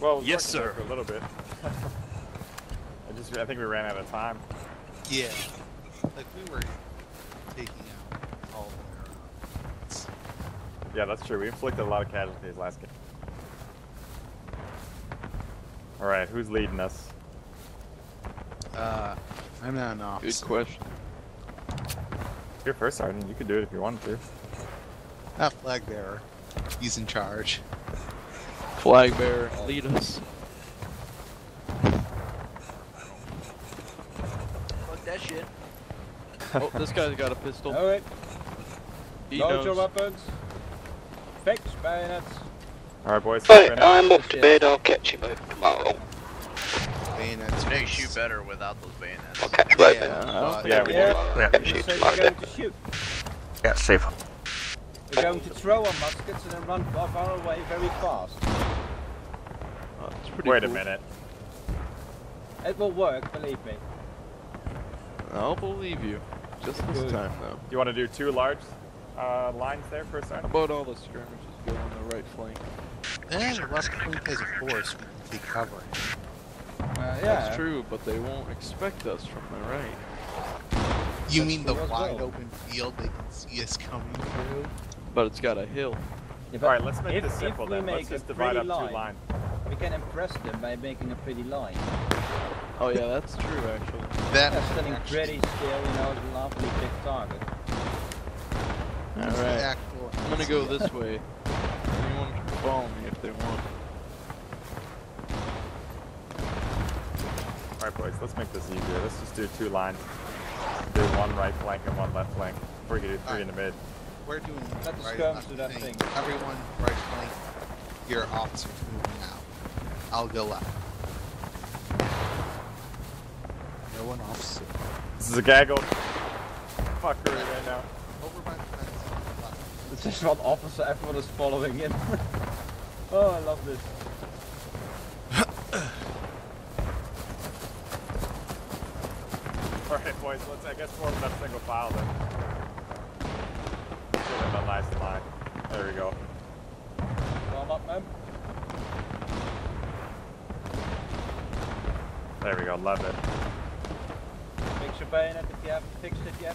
Well, it Yes, sir. For a little bit. I just, I think we ran out of time. Yeah. Like we were taking out all their. Uh, Yeah, that's true. We inflicted a lot of casualties last game. All right, who's leading us? uh I'm not an Good question. You're first, Sergeant. You could do it if you wanted to. Ah, flag bearer. He's in charge. Flag bearer, lead us. Fuck that shit. Oh, this guy's got a pistol. Alright, He load your weapons. Fix bayonets. All right, boys. Right, finish. I'm off to bed. I'll catch you both tomorrow. Bayonets. They first. shoot better without those bayonets. I'll catch you both Yeah, then. but- Yeah, we Yeah. Tomorrow. You Shoot say tomorrow we're then. going to shoot. Yeah, safe. We're going to throw our muskets and then run far, far away very fast. Oh, it's pretty Wait a minute. It will work, believe me. I'll believe you. Just this Good. time, though. Do you want to do two large uh, lines there for a How sergeant? about all the skirmishes go on the right flank? Eh, the left flank has a force. We can take cover. Uh, yeah. That's true, but they won't expect us from the right. You That's mean the wide well. open field they can see us coming through? But it's got a hill. Yeah, All but right, let's make if, this if simple then. Let's just divide up pretty two lines. We can impress them by making a pretty line. Oh yeah, that's true actually. That Yeah, might standing actually pretty still, you know, is a lovely big target. Alright. I'm gonna go this way. Anyone can follow me if they want. All right, boys. Let's make this easier. Let's just do two lines. Do one right flank and one left flank. Or we could do three in the mid. We're doing Let the right skirms do that thing. thing. Everyone right flank. Your officers moving out. I'll go left. No one officer. This is a gaggle. Fuckery right now. Over by the fence on the left. It's just one officer, everyone is following him. oh, I love this. All right, boys. Let's, I guess, form that single file then. Give them a nice line. There we go. Warm up, man. There we go. Love it. Fix your bayonet if you haven't fixed it yet.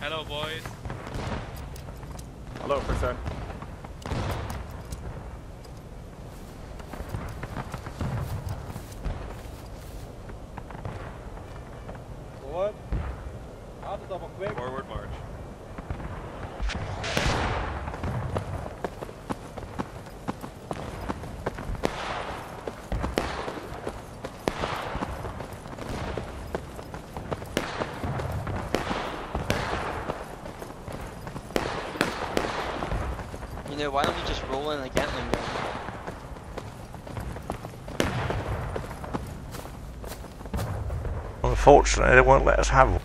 Hello, boys. Hello, first Know, why don't we just roll in a Gatling gun? Unfortunately, they won't let us have one.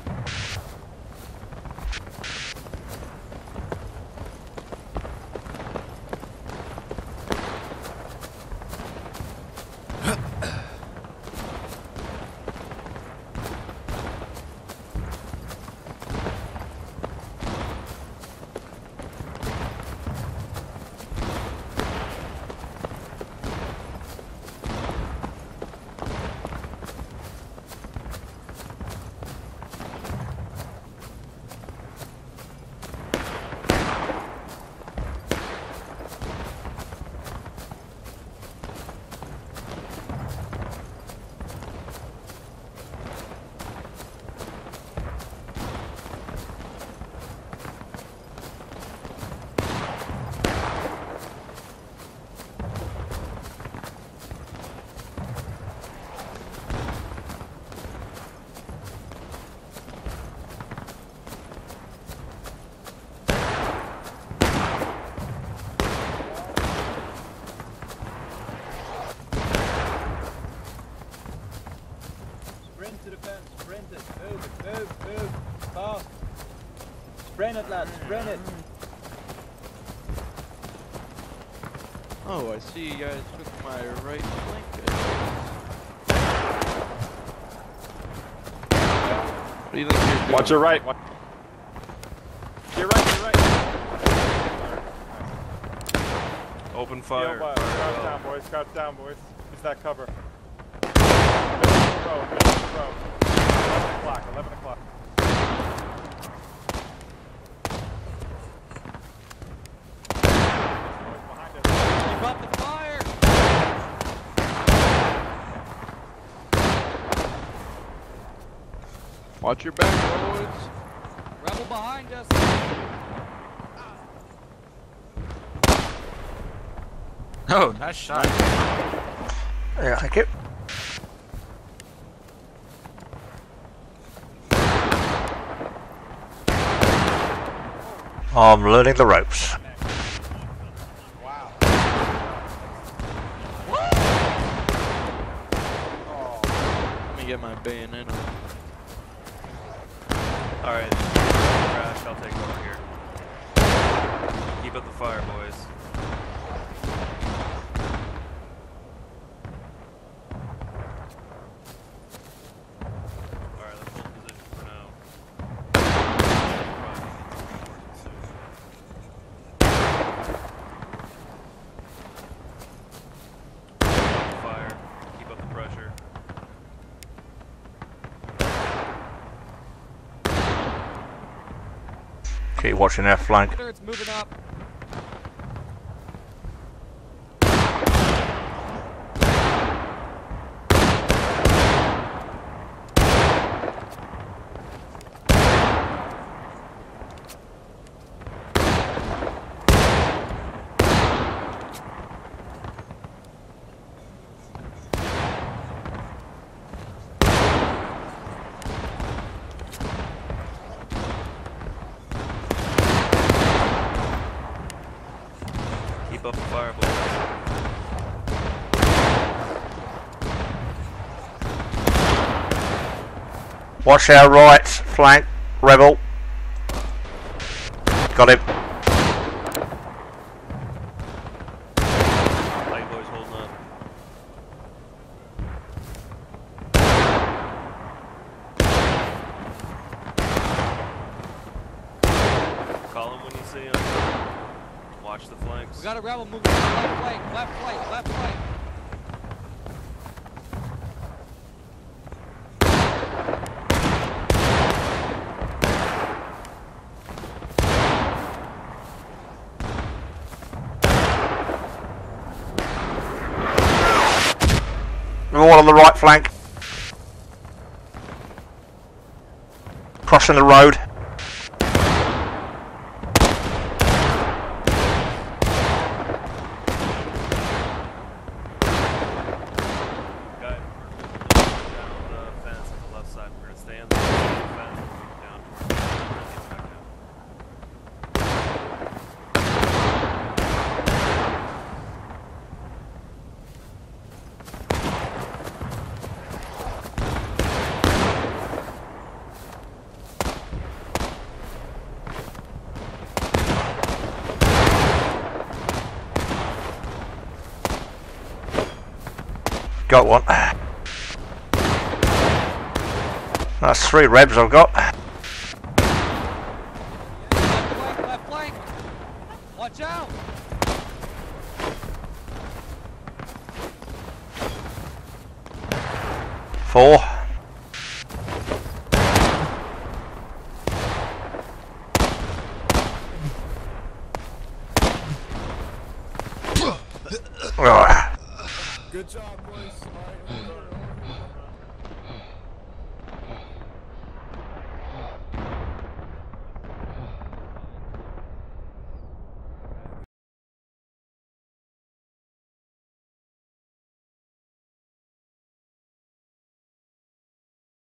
Sprint to the fence. Sprint it. Move it. Move. Move. Fast. Sprint it, lads. Sprint it. Oh, I see you guys took my right flank. What do you think you're doing? Watch your right. Watch. Your right. Your right. Open Fire. fire. Scouts down, boys. Scouts down, boys. Use that cover. Middle of the road. Middle of the road. 11 o'clock. 11 o'clock. Boys behind us. Keep up the fire! Watch your back, boys. Rebel behind us! Oh, nice shot. Yeah, thank oh, you. I'm learning the ropes. Wow. Let me get my bayonet on. Alright, Crash, I'll take over here. Keep up the fire, boys. Alright, let's hold position for now. Keep up the fire. Keep up the pressure. Keep watching their flank. Keep up the. Watch our right flank, rebel. Got him. Light holding up. Call him when you see him. Watch the flanks. We got a rebel moving left flank, left flank, left flank. We're all on the right flank. Crossing the road. Guys, we're down the fence on the left side. We're gonna stay on the fence and move down towards the back now. Got one. That's three rebs I've got. Watch out! Four.